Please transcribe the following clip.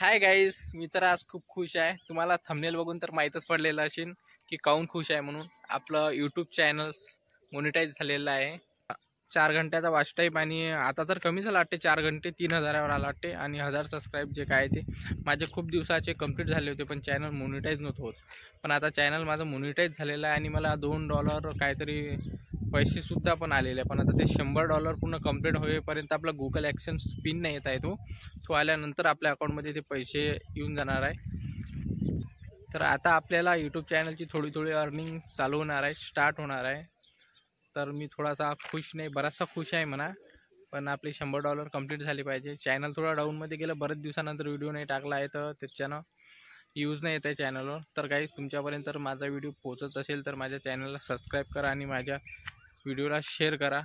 Hi guys मी तर आज खूप खुश आहे. तुम्हाला थंबनेल बघून तर माहीतच पडलेलं असेल की काऊन खुश आहे म्हणून. आपलं यूट्यूब चॅनल मोनिटाईज झालेलं आहे. चार घंट्याचा वॉच टाईप आणि आता तर कमी झाला वाटते चार घंटे तीन हजारावर आला वाटते आणि हजार सबस्क्राईब जे काय ते माझे खूप दिवसाचे कंप्लीट झाले होते पण चॅनल मोनिटाईज नव्हतं होत. पण आता चॅनल माझं मोनिटाईज झालेलं आहे आणि मला दोन डॉलर काहीतरी पैसेसुद्धा पण आलेले आहे पण आता ते शंभर डॉलर पूर्ण कंप्लीट होईपर्यंत आपला गुगल ॲक्शन पिन नाही येत आहे तो. तो आल्यानंतर आपल्या अकाउंटमध्ये ते पैसे येऊन जाणार आहे. तर आता आपल्याला यूट्यूब चॅनलची थोडी थोडी अर्निंग चालू होणार आहे स्टार्ट होणार आहे. तर मी थोडासा खुश नाही बराचसा खुश आहे म्हणा. पण आपले शंभर डॉलर कंप्लीट झाले पाहिजे. चॅनल थोडा डाऊनमध्ये गेलं बरेच दिवसानंतर व्हिडिओ नाही टाकला आहे तर त्याच्यानं यूज नाही येत आहे चॅनलवर तर काही तुमच्यापर्यंत माझा व्हिडिओ पोचत असेल तर माझ्या चॅनलला सबस्क्राईब करा आणि माझ्या व्हिडिओला शेअर करा.